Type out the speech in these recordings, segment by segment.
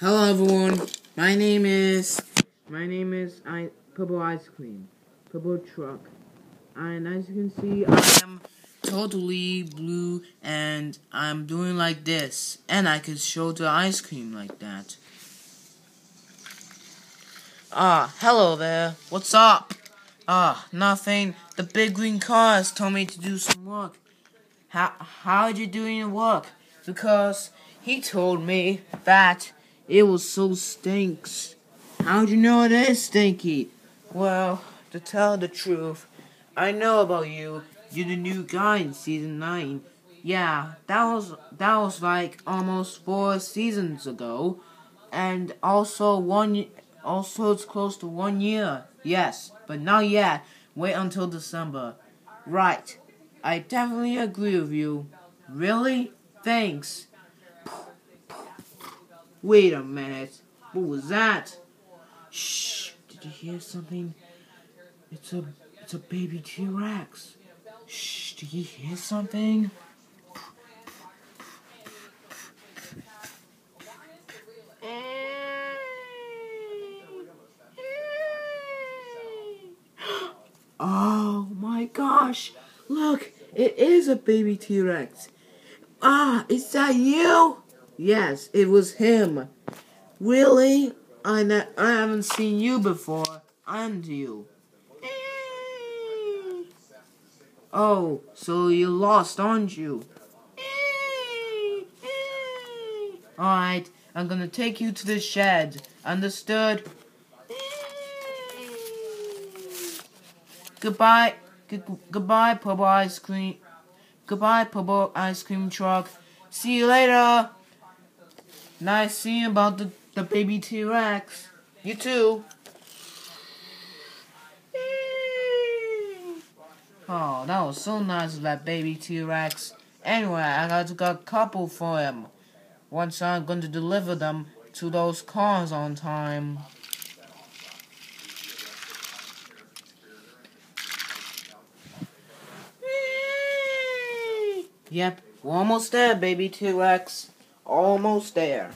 Hello everyone. My name is my name is I Purple Ice Cream. Purple Truck. And as you can see I am totally blue and I'm doing like this. And I can show the ice cream like that. Ah, hello there. What's up? Ah, nothing. The big green car has told me to do some work. How how are you doing your work? Because he told me that it was so stinks. How'd you know it is stinky? Well, to tell the truth, I know about you. You're the new guy in season nine. Yeah, that was that was like almost four seasons ago, and also one also it's close to one year. Yes, but not yet. Wait until December. Right. I definitely agree with you. Really? Thanks. Wait a minute. What was that? Shh. Did you hear something? It's a it's a baby T-Rex. Shh. Did you hear something? Oh my gosh! Look, it is a baby T Rex. Ah, is that you? Yes, it was him. Really? I, ne- I haven't seen you before. And you. Oh, so you lost, aren't you? Alright, I'm gonna take you to the shed. Understood? Goodbye. Good, goodbye, Purple Ice Cream. Goodbye, Purple Ice Cream Truck. See you later. Nice seeing about the, the baby T Rex. You too. Oh, that was so nice of that baby T Rex. Anyway, I got to get a couple for him. Once I'm going to deliver them to those cars on time. Yep, we're almost there, baby T-Rex. Almost there.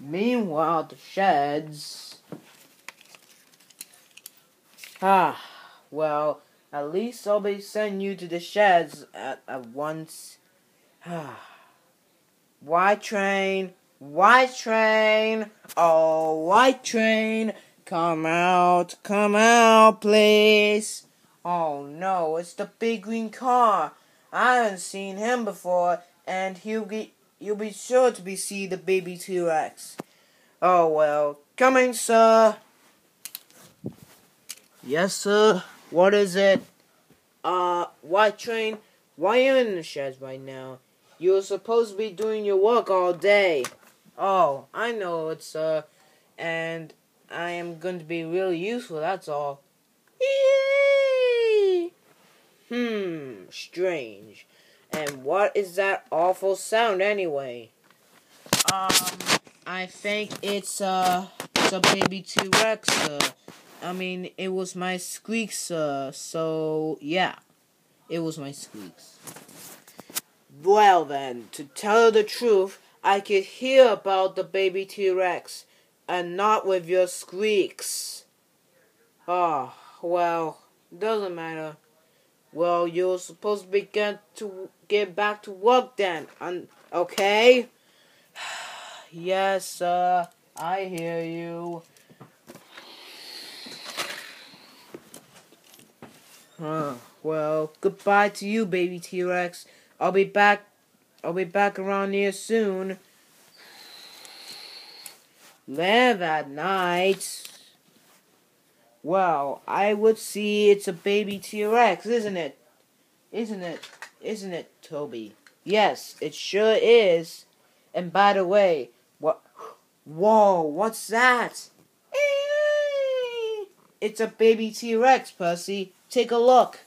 Meanwhile, the sheds... Ah, well, at least I'll be sending you to the sheds at, at once. Ah. White train, white train, oh, white train, come out, come out, please. Oh no, it's the big green car. I haven't seen him before, and he'll be you'll be sure to be see the baby T-Rex. Oh well, coming, sir. Yes, sir. What is it? Uh, white train. Why are you in the sheds right now? You're supposed to be doing your work all day. Oh, I know it, sir. And I am going to be really useful, that's all. Hmm, strange. And what is that awful sound anyway? Um, I think it's uh, it's a baby T Rex. Uh, I mean, it was my squeaks. Uh, so yeah, it was my squeaks. Well then, to tell you the truth, I could hear about the baby T Rex, and not with your squeaks. Oh, well, doesn't matter. Well, you're supposed to be to get back to work then. And okay? yes, sir. I hear you. Huh. Well, goodbye to you, baby T-Rex. I'll be back. I'll be back around here soon. There that night. Well, I would see it's a baby T-Rex, isn't it? Isn't it? Isn't it, Toby? Yes, it sure is. And by the way, what? Whoa, what's that? It's a baby T-Rex, Percy. Take a look.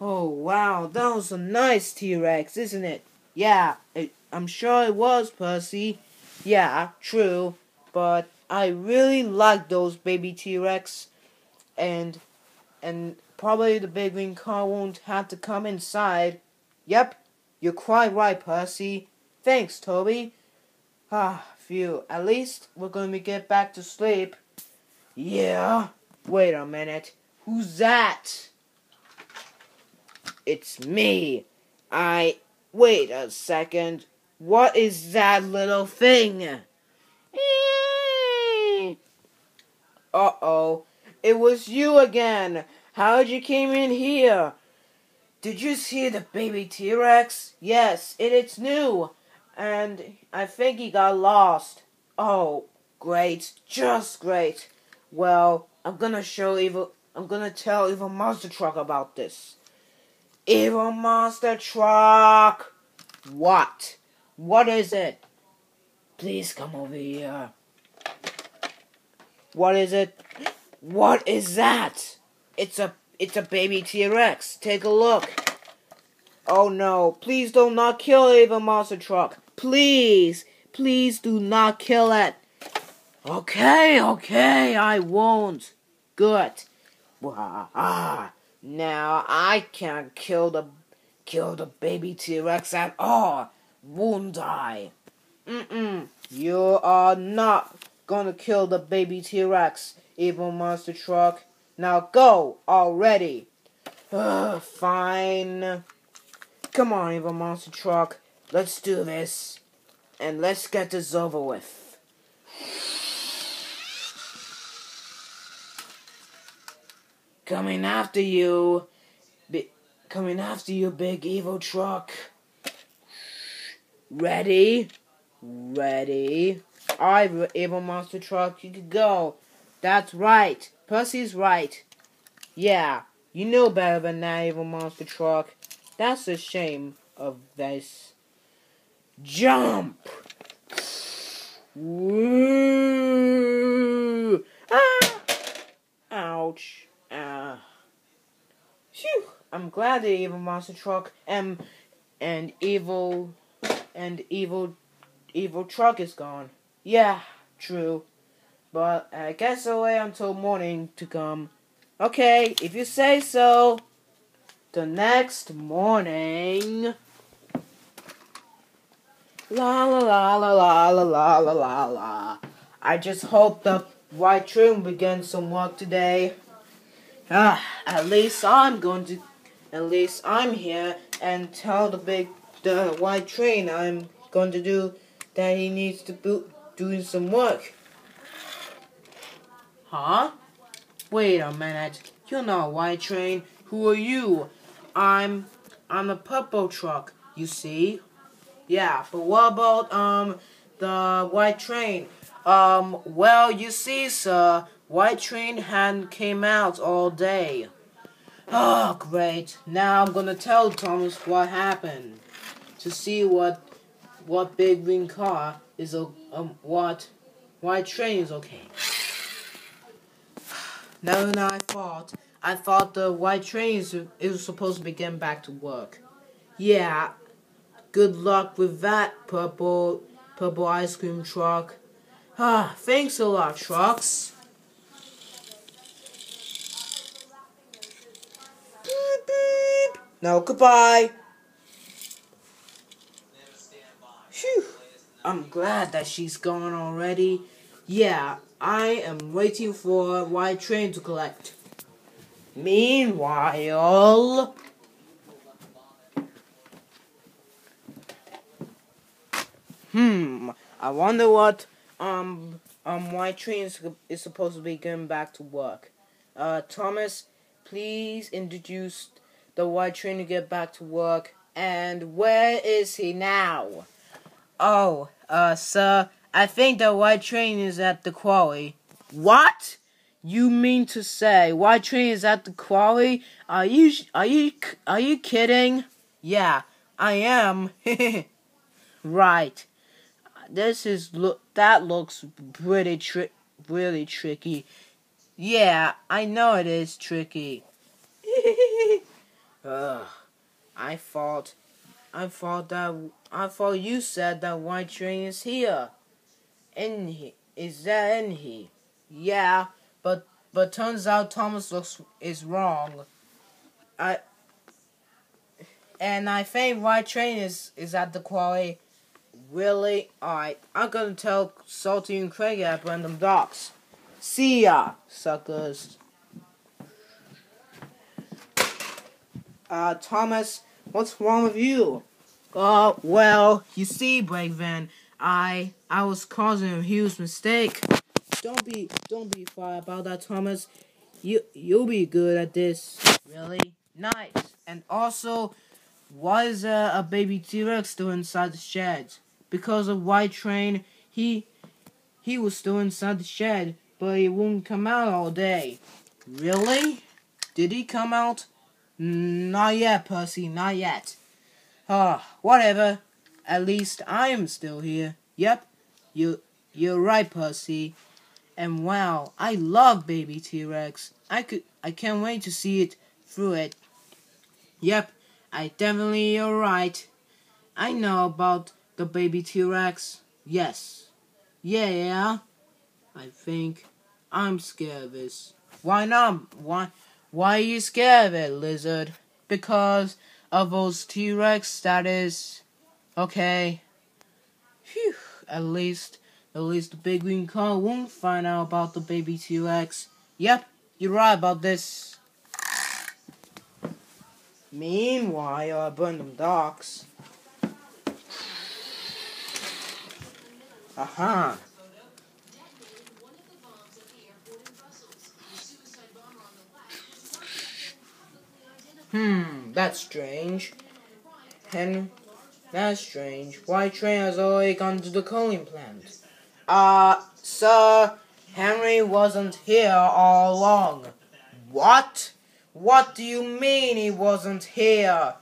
Oh, wow, that was a nice T-Rex, isn't it? Yeah, it, I'm sure it was, Percy. Yeah, true. But I really like those baby T-Rex, and and probably the big green car won't have to come inside. Yep, you're quite right, Percy. Thanks, Toby. Ah, phew. At least we're going to get back to sleep. Yeah? Wait a minute. Who's that? It's me. I. Wait a second. What is that little thing? Uh oh. It was you again. How'd you came in here? Did you see the baby T Rex? Yes, it, it's new. And I think he got lost. Oh, great. Just great. Well, I'm gonna show Evil. I'm gonna tell Evil Monster Truck about this. Evil Monster Truck! What? What is it? Please come over here. What is it? What is that? It's a it's a baby T-Rex. Take a look. Oh no, please do not not kill Evil Monster Truck. Please, please do not kill it. Okay, okay, I won't. Good. Ah, now I can't kill the kill the baby T-Rex at all. Won't I? Mm-mm. You are not gonna kill the baby T-Rex, evil monster truck. Now go already. Ugh, fine. Come on, evil monster truck. Let's do this. And let's get this over with. Coming after you. Bi coming after you, big evil truck. Ready? Ready? Alright, evil monster truck, you can go. That's right. Percy's right. Yeah, you know better than that, evil monster truck. That's a shame of this. Jump! Woo! Ah! Ouch. Ah. Phew! I'm glad the evil monster truck and and evil and evil evil truck is gone. Yeah, true. But I guess I'll wait until morning to come. Okay, if you say so. The next morning. La la la la la la la la la la. I just hope the white train begins some work today. Ah, at least I'm going to, at least I'm here and tell the big, the white train I'm going to do that he needs to be doing some work. Huh? Wait a minute. You're not a white train. Who are you? I'm, I'm a purple truck. You see? Yeah, but what about um the white train? Um, well, you see, sir, White Train hadn't came out all day. Oh, great. Now I'm gonna tell Thomas what happened. To see what what big green car is a um what white train is okay. Now and I thought I thought the white train is, is supposed to be getting back to work. Yeah. Good luck with that purple purple ice cream truck. Ah, thanks a lot, trucks. No, goodbye. Phew. I'm glad that she's gone already. Yeah, I am waiting for white train to collect. Meanwhile... Hmm, I wonder what um um white train is, is supposed to be going back to work. Uh, Thomas, please introduce the white train to get back to work. And where is he now? Oh, uh, sir, I think the white train is at the quarry. What? You mean to say white train is at the quarry? Are you are you are you kidding? Yeah, I am. right. This is look that looks pretty tri- really tricky. Yeah, I know it is tricky. Ugh. I thought, I thought that, I thought you said that white train is here. In he, is that in he? Yeah, but, but turns out Thomas looks, is wrong. I, and I think white train is, is at the quarry. Really? Alright, I'm gonna tell Salty and Craig at Brendam Docks. See ya, suckers. Uh, Thomas, what's wrong with you? Uh, well, you see, Blake Van, I, I was causing a huge mistake. Don't be, don't be far about that, Thomas. You, you'll be good at this. Really? Nice. And also, why is uh, a baby T-Rex still inside the shed? Because of White Train, he, he was still inside the shed, but he wouldn't come out all day. Really? Did he come out? Not yet, Percy, not yet. Ah, uh, whatever. At least I am still here. Yep, you, you're right, Percy. And wow, I love Baby T-Rex. I could, I can't wait to see it through it. Yep, I definitely you're right. I know about the Baby T-Rex. Yes. Yeah. I think I'm scared of this. Why not? Why? Why are you scared of it, lizard? Because of those T-Rex, that is... Okay. Phew. At least, at least the big green car won't find out about the baby T-Rex. Yep, you're right about this. Meanwhile, I burn them docks. Aha. Uh -huh. Hmm, that's strange. Henry, that's strange. Why Train has already gone to the coaling plant. Uh, sir, Henry wasn't here all along. What? What do you mean he wasn't here?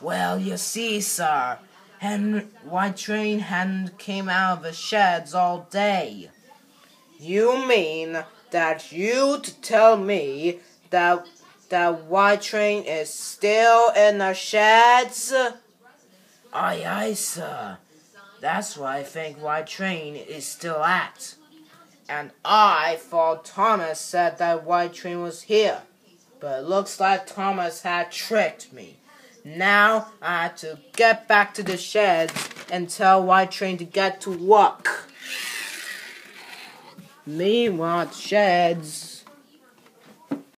Well, you see, sir, Henry White Train hadn't came out of the sheds all day. You mean that you to tell me that that White Train is still in the sheds? Aye, aye, sir. That's where I think White Train is still at. And I thought Thomas said that White Train was here. But it looks like Thomas had tricked me. Now I have to get back to the sheds and tell White Train to get to work. Meanwhile, sheds.